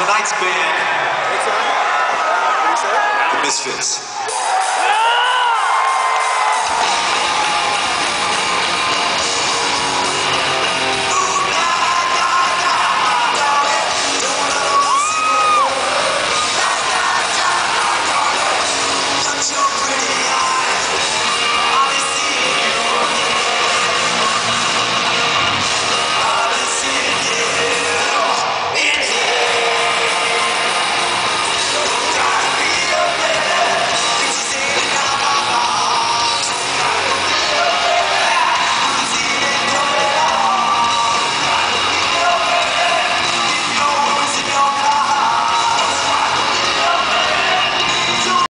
tonight's band, Misfits.